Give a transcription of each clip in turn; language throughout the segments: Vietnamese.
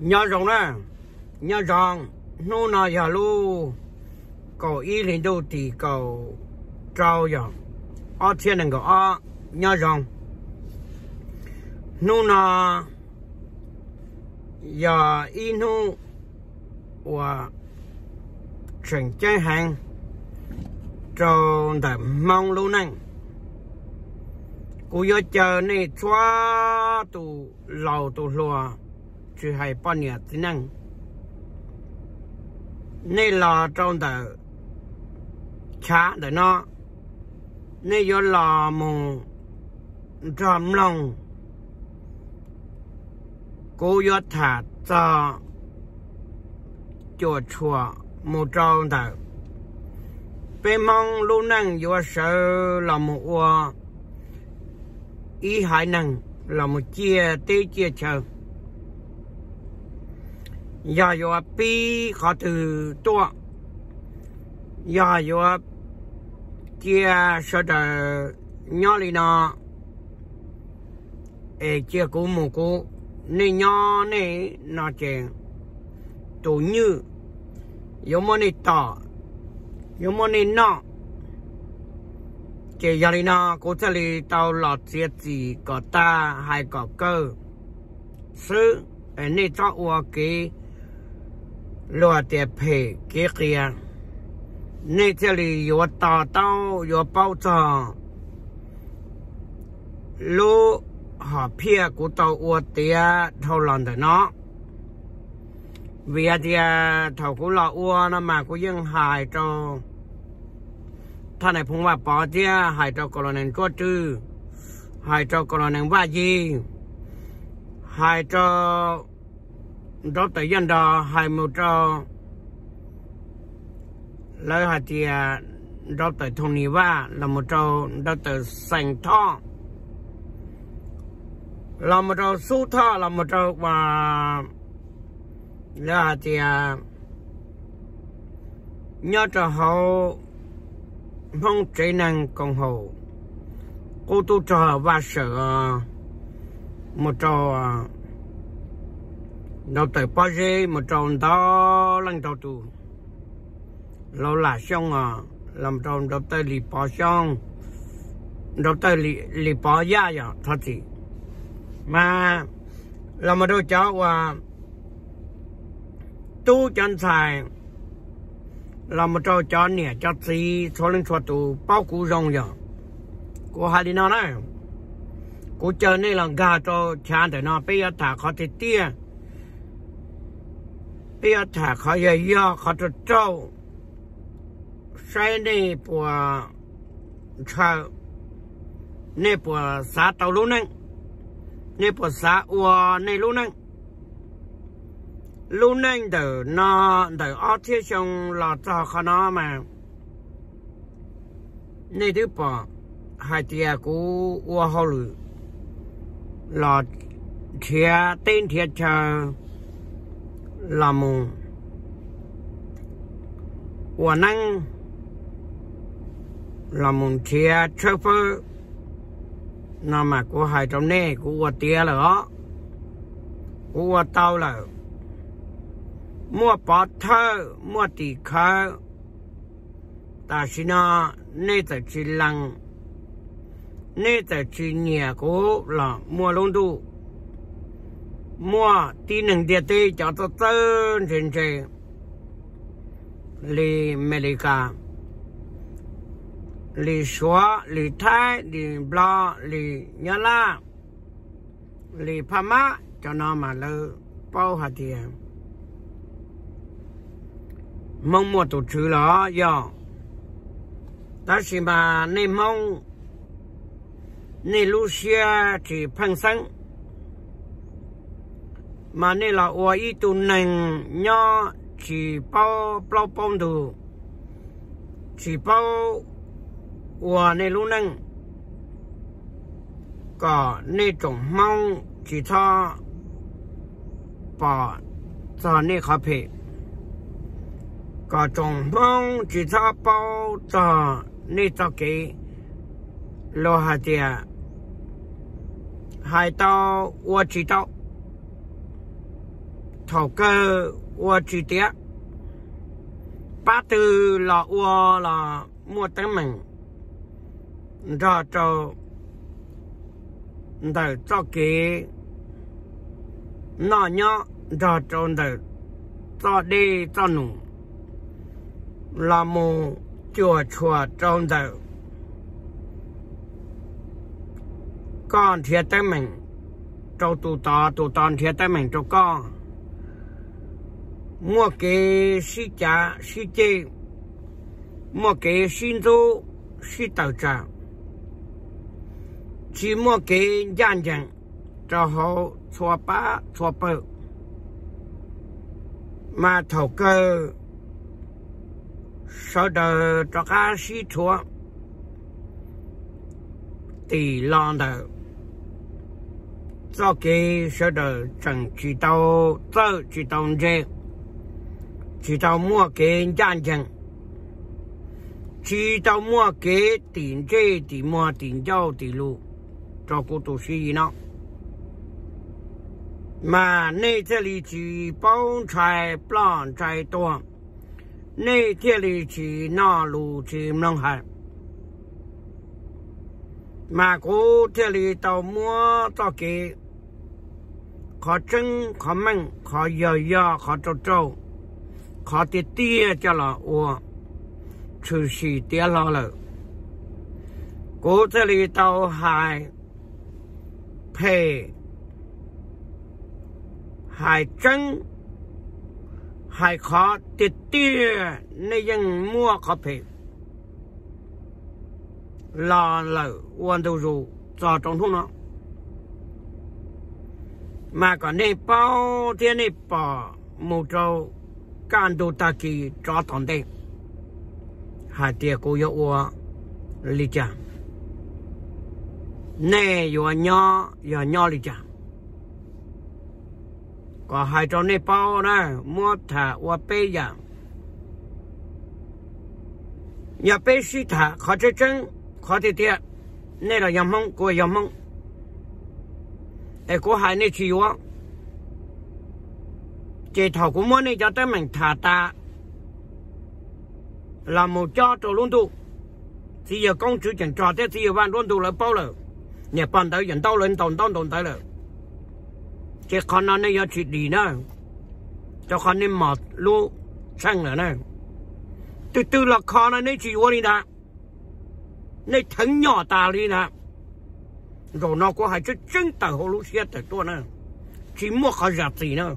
nhớ rồng nè nhớ rồng nô nà ya lu. Cầu y lên đâu thì cầu trao ya ở thiên năng cầu ở nhớ rồng nô nà ya y nô và chuyển chơi hàng. Cho đại mong lâu năng. Cô yêu chờ này xóa tụ lầu tụ lùa chú hay bao nhiêu tí năng. Này lò trong tờ chá để nó. Này yêu lò một trầm lòng. Cô yêu thả cho chùa chùa mù trong tờ bên mong lúc năng yêu sợ là mù ua. Ý hải năng là một chia tế chia chờ. อย่อยู่ปีขอถือตัวอย่อยู่เจียสดย่อลีนอเอเจียกูหมูกูนี่ย่อนี่นอเจงตัวยืยมนี่ต่อยมนี่นอเจียลีนอกูจะลีเตาหลอดเจียจีก่อตาหายก่อเกอซื้อ nên cho ua cái เ点皮给给，那这里有大刀，有包装，路和片骨头我爹偷懒的呢。เวดเตียเบาะแสดียเถากูหล่ออ้วนมากูยังหายเจ้าถ้าไหนพงว่าปอเจียหายเจ้ากรณีก็จื้อหายเจ้ากรณีว่ายีหายเจ้ đó tới dân à, đó hai một cho lời hạt thì đó tới thôn ni ba là một cho đó tới sành tho là một cho su tho là một cho và lấy hạt thì nhớ cho hồ mong chỉ năng công hồ cô tu trò và sợ một trò à, nó tới bao giờ một tròn đó lần đầu tu lâu là xong à làm tròn đầu tới lì bỏ xong. Đầu tới lì lì bỏ ra rồi thật gì mà, làm mà đôi cháu và tu chân xài. Làm mà cho cho nè cho gì cho lên cho tụ bao cú rong giờ cô hai đi nó này. Cô chờ này là gà cho cha để nó bây giờ thả khó thì tia bây giờ thả khó giờ giờ khó cho trâu sai này bùa chờ này bùa xá tàu lũ nâng này bùa xá ua này lũ nâng lũ nâng đỡ nó đỡ ở thiết xong là cho khó nó mà nên thứ bỏ hai tia cú ua hô lử là thiệt tên thiệt chờ là mù ua năng là một thiệt chơi phơ nó mà của hai trong này của qua tia là đó. Của ua tao là mua bỏ thơ, mua tỷ khơ. Ta xin nó nê tờ chỉ lăng nê tờ chỉ nhà của là mua lông đu mua tí nâng địa tê cho tôi tên trên trên lì mê lì xóa, lì thái, lì blo, lì nhá la. Lì pama cho nó mà lơ bao hạt tiền mong mua tổ chức đó giờ ta chỉ mà nên mong nên Lucia chỉ phăng sáng mà nên là ủa ý tụ nền nhó chỉ bao bao bông đồ chỉ bao ủa nên lúc nâng có nè trồng mong, chỉ cho bỏ cho nè khó phê. Có trồng mong, chỉ cho bao cho nè cho cái lo hạt tiền hai tao ủa chỉ tao thầu cơ, ua chi tía ba tư là ua là mua tấm mình. Ra cho đời cho kỹ. Nó nhớ, ra cho đời cho đi, cho nụ. Là mù chùa chùa trong đời. Con thiệt tới mình. Cho tụ tò tụ tòn thiệt tới mình cho con mua cái xí chả, xí chê. Mua cái sinh dô xí tàu trà. Chỉ mua cái gian chẳng cho họ xóa ba xóa bờ mà thầu cơ. Sau đó cho cá xí chúa tỷ lon đầu cho cái, sau đó chẳng chỉ tao tớ chỉ tao dễ chỉ tao mua cái chân chân chỉ tao mua cái tiền chế tiền mua tiền giao tiền lu cho cô tổ sư nó mà nơi thế này chỉ bông trái bông trái to nơi thế này chỉ nọ lu chỉ nông hải mà cô thế này tao mua tao cái khó chân khó mừng khó dở dở, khó trâu trâu khó tiết tia cho là ua trừ sĩ tia lo lợ cô thế lý tàu hai phê hai chân hai khó tiết tia nên dân mua khó phê. Lo lợ quan đầu rù cho trong thôn nó. Mà còn nên bao thiên này bỏ một trâu can đồ ta kỳ cho thằng đây hai tia cô yêu ua lý cha nè yêu nhỏ yêu nhỏ lý cha có hai trâu này bao nè, mua thả ua bê ya nhà bê sĩ thả, khó chơi chân khó thì tiệt. Nè là yam mong của yam mong ai của hai nè chỉ wa chị thầu của muốn đi cho tới mình thả ta là một cho trò luôn tu thì giờ công chủ chẳng cho thế thì giờ ban luôn tu là bao rồi nhà bạn tới nhận tao lên, tồn tồn tồn tới rồi chị con nó này giờ chị đi nữa cho con nên mọt lu sang nữa nè. Từ từ là con nó này chị wa đi đã. Nhỏ ta đi nè rồi nó có hai chút chân tờ hồ lũ xe tờ tôi nè. Chỉ mua khó giặt gì nữa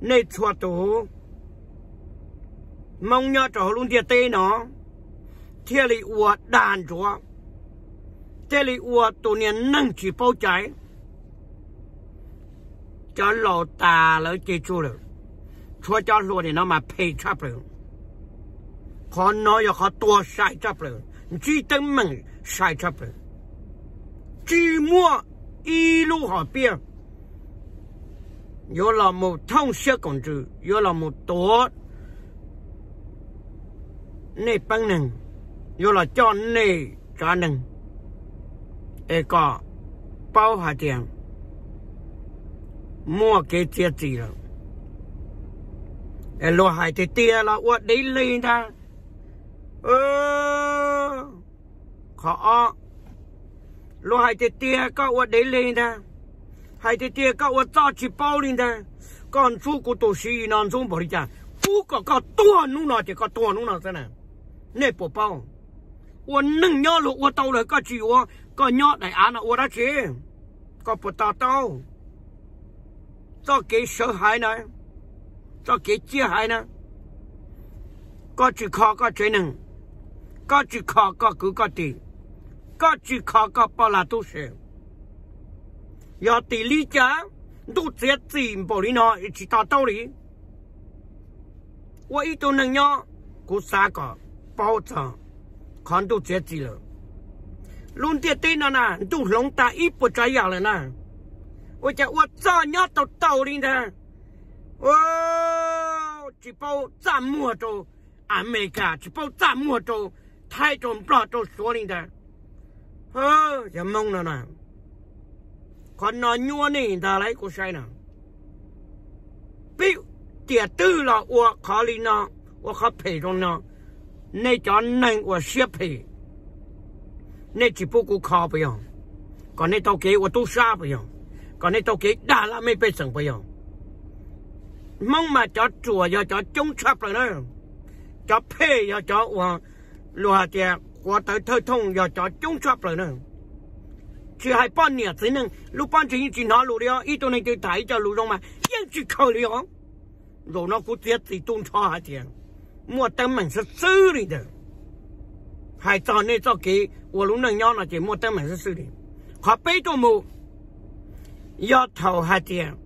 này chùa tổ mong nhớ cho luôn địa tê nó. Thế li ua đàn chúa. Thế li ua tổ niên nâng chỉ bao trái cho lò tà lỡ chê chua rồi chúa cho luôn thì nó mà phê chấp rồi khó nói là khó tua sai chấp rồi chỉ tân mình sai chấp rồi chỉ mua y lu họ biếng 有了么通学工资，有了么多内本能，有了叫内才能，一个包下点，莫给接济了。哎，落海的跌了，我得累他，呃，好，落海的跌，搞我得累他。hay thì tiệt các vật cho chỉ bao lên đây còn chú cụ tổ sĩ non xuống bỏ đi chả chú có có tua nung nào thì có tua nung nào thế này nè bỏ bao uốn nâng nhau lụ uốn tàu rồi có chỉ uốn có nhau đại án là uốn đã chế có bỏ tàu tàu cho cái sợ hãi này cho cái chia hại này có chỉ khó có chế năng có chỉ khó có cứ có tiền có chỉ khó có bao là tu sửa 要地理家，都直接自己包里一起打道理。我一都能让，过三个包场，看都直接了。龙爹对了呢，都龙大一不眨样了呢。我讲我早年都道理呢，哦，一包赞木都俺没干，一包赞木都太重了老都说你的，哦，也懵了呢。còn nó nhua nỉ ta lấy của sai nào. Biểu tiệt tư là ua khó lý nó, ua khó phê trong nó. Nên cho nên ua xếp phê. Nên chỉ bố cụ khó bây giờ. Còn nên tao kế ua tu xa bây giờ. Còn nên tao kế đà là mê bê sừng bây giờ. Mong mà cho chùa giờ cho chung sắp rồi đó. Cho phê giờ cho ua, lùa tiệt qua tới thơ thông giờ cho chung sắp rồi nữa 就还半年，只能六半斤一斤拿路了，一多人就抬一脚路上嘛，一句口粮，热闹过节自动差还甜，莫登门是走的的，还找那早给我路能要那点，莫登门是走的，他背着么，要头还甜，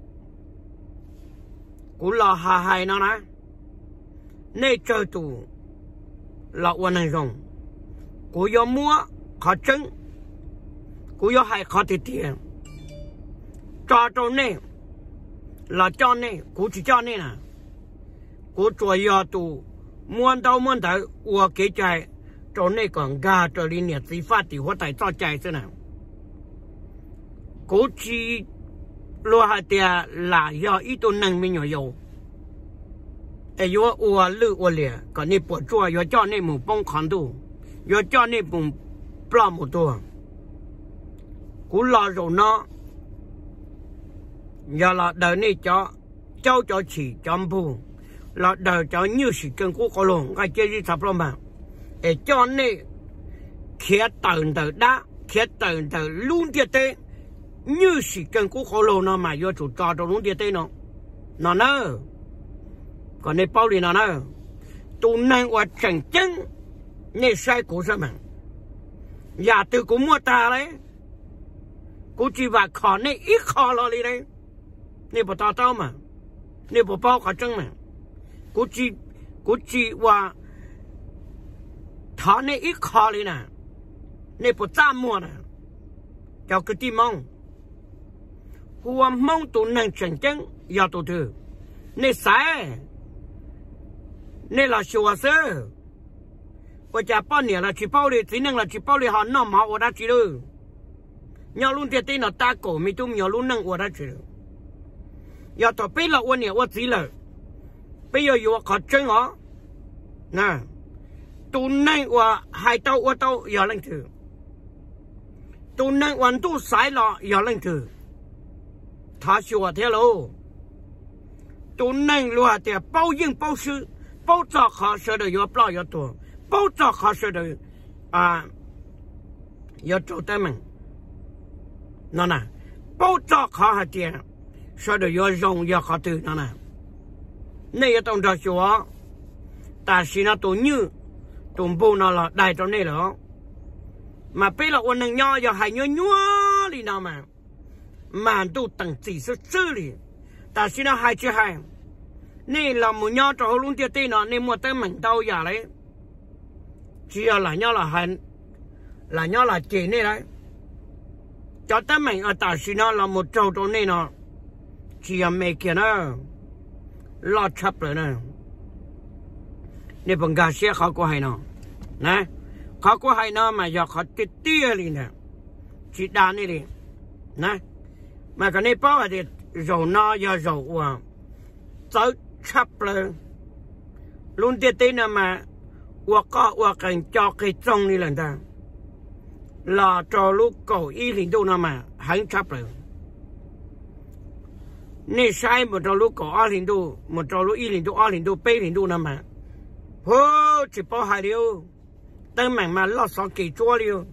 古老哈海那啦，那角度，老我能用，古要摸，他真。cú yếu hay khó thiệt, tiền cho trâu nè là cho nè cú chỉ cho nè nè. Cú chùa yếu tu muốn đâu muốn tới ua kế chạy trâu nè còn gà trâu đi nè chỉ phát thì hóa tài cho chạy thế nào. Cú chỉ lo hai tiền là yếu ít tu năng mình nhỏ yếu ai yếu ua lư ua lìa. Còn nè bỏ chùa yếu cho nè mù bông khăn tu yếu cho nè mù ปลอมหมดตัว cú lo rồi nó giờ là đời này cho cháu cho chỉ chăm phu là đời cho nhiều sự cần của con luôn cái chơi đi thập lắm mà để cho nên khía tận từ đá, khía tận từ luôn tiệt tê như sự cần của khó luôn nó mà do chủ trò cho luôn tiệt tê nó. Nó nơ. Còn này bao lì nó nơ. Tụ năng và chẳng chân nên sai của sao mà? Nhà từ cũng mua ta đấy. กูจีว่าขอเนี่ยอีขอรอเลยนะนี่ปตอเต้ามานี่ปป้าขอจังมากูจีกูจีว่าถอเนี่ยอีขอเลยนะนี่ปจ้ามัวนะเจ้าคือที่มองกูว่ามองตัวนั่งจังจังยาตัวเธอนี่สายนี่เราชัวเซอร์ว่าจะป้อนเนี่ยเราชิเป้าเลยทีนึงเราชิเป้าเลยหอนน้อมหาอดาจีเลย nhau luôn tiệt tên nó ta cổ mi tung nhau luôn nâng ua ra chứ giờ tao biết là ua nhiều ua gì là bây giờ ua khó chân ó. Nè tu nâng ua hai tao ua tao giờ lên thử. Tu nâng ua tu sai lọ giờ lên thử. Thả sửa thế lô. Tu nâng lùa tiệt bao nhiêu bao sư, bao giờ khó sửa được ua bao giờ tu bao giờ khó sửa được à. Giờ chỗ tay mình nó nè, bố cho khó hả tiền sao được vô rong vô khó từ nó nè? Này ở trong cho chúa ta xin nó tổ như tổ bố nó là đại trong này đó. Mà bây là ôn nâng nho giờ hay nhớ nhớ đi nào mà. Mà tu tầng chỉ số sư đi ta xin nó hai chứ hai. Nè là một nho cho luôn tiệt tê nó nên một tay mình đau giả đấy. Chỉ là nho là hành là nho là chỉ này đấy cho ta mình ở ta xí nó là một châu trâu này nó chỉ ở mấy kia nó, lo chấp rồi nè. Nên bằng gà xe khó có hay nó. Nè, khó có hay nó mà giờ khó tít tia đi nè. Chỉ đàn đi đi. Nè, mà cái này bảo là thì dầu nó giờ dầu à tới chấp rồi. Luôn tít tít nè mà uo có uo cần cho cái trông đi lần ta là trò lúc cổ y linh tu nam mà hắn chấp rồi Nên sai một trò lúc cổ a linh tu một trò lúc y linh tu a linh tu bê linh tu nam mà. Hô chỉ bỏ hai điều tên mạng mà lo sợ kỳ chua liu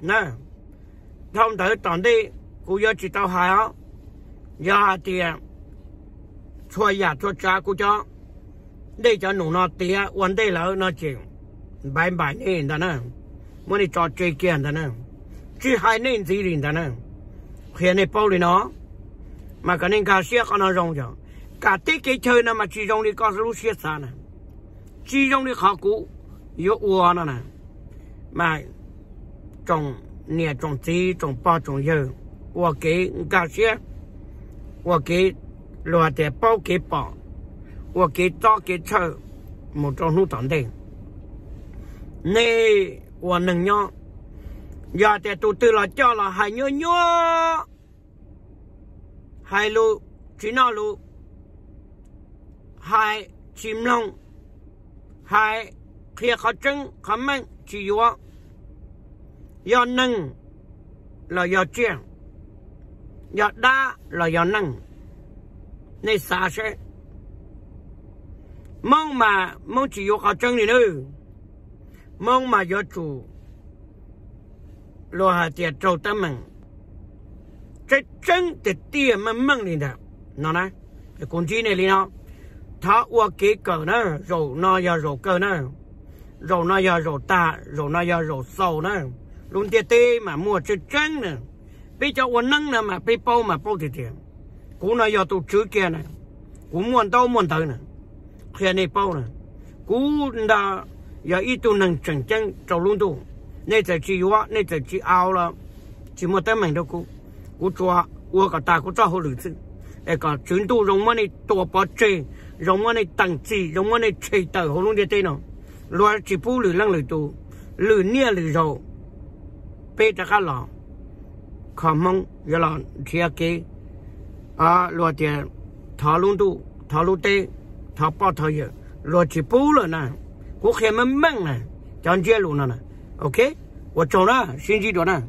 nè thông tử toàn đi cô giờ chỉ tao hai á. Giờ thì chua nhà chua cha cô cho. Để cho nụ nó tiền, vấn đề là nó chịu. Bài bài nè đó nè. หลินดูนะมาหันชับเลยนี่ใช้หมดจอลูกเก่าอาหลินดูหมดจอลูกอีหลินดูอาหลินดูเป้หลินดูนะมา hô chỉ bao hai điều tên mảng mà lo sợ kỳ chua liu nè thông tới toàn đi cô giờ chỉ tao hai á giờ tiền chua nhà chua cha cô cho để cho nó nó tiền vấn đề là nó chịu bài bài nên đó nè muốn đi cho chơi kia đó nè chỉ hai nên gì liền đó nè hiện nay bao đi nó mà cái nên cả xe con nó rong cho cả tết cái chơi nó mà chỉ rong đi có lúc xe xa nè chỉ rong đi khó cũ yếu ua nó nè mà trồng nè trồng tí trồng bao trồng dơ ua cái cả xe ua cái loa để bao cái bao ua cái to cái chơi một trong nút tận đây nè ua nâng nhó. Giờ thì tụ tư là cho là hai nhớ nhớ. Hai lu chỉ nào lu hai chim long. Hai kia khó chân khó mạnh chỉ yếu do nâng là do chuyện do đa là do nâng. Nên xa sẽ. Mong mà, mong chỉ yếu khó chân này nữa mong mà do chủ. Lo hà tiệt trâu tâm mừng. Cái chân thì tiền mà mừng đi đó nó nè, cái con chi này đi nó. Thả qua kế cờ nó rồi nó giờ rồi cờ nó rồi nó giờ rồi ta rồi nó giờ rồi sầu nó luôn tiệt tê mà mua cái chân nè. Bây giờ quan năng nè mà bây bao mà bao thì tiền cú nó giờ tụ chữ kia nè. Cú muốn đâu muốn tới nè. Khi này bao nè. Cú đã giờ ít tu năng chân chân trâu luôn tu 那在去挖，那在去熬了，就没得门的过，我抓我个大个抓好日子，那个全都用我的多把针，用我的凳子，用我的锤头，好弄的对喏，乱几步路啷路多，路捏路肉，背着个浪，看梦有浪贴给，啊，落点讨论多，讨论对，讨包讨有，落几步了呢， 我还没梦呢，讲接路了呢。OK，我走了，星期多呢。